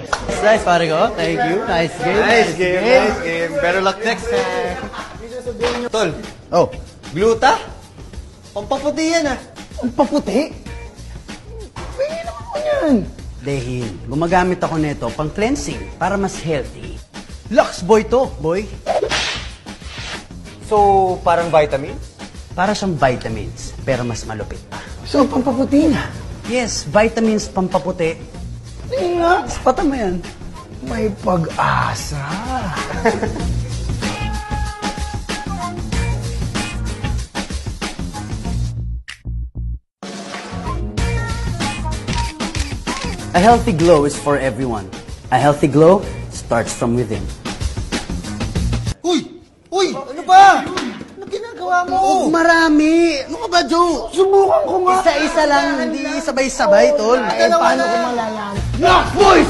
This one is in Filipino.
Nice. Nice, pare ko. Thank you. Nice game. Nice game, nice game. Better luck next time. Tol, Oh, gluta? Pampaputi yan ah. ang paputi. Pwede naman yan. Dahil gumagamit ako nito pang cleansing para mas healthy. Lux boy to, boy. So, parang vitamin? Para siyang vitamins, pero mas malupit pa. So, pampaputi na. Yes, vitamins pampaputi. Hindi nga. Spatan mo yan. May pag-asa. A healthy glow is for everyone. A healthy glow starts from within. Uy! Uy! Ano ba? Ano ginagawa mo? Oh, marami! Ano ka ba, Joe? Subukan ko nga. Isa-isa lang, hindi sabay-sabay, tol. Eh, paano ko malalaman? Not voice!